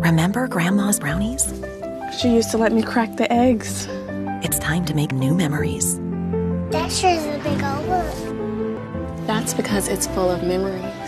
Remember Grandma's brownies? She used to let me crack the eggs. It's time to make new memories. That sure is a big old book. That's because it's full of memories.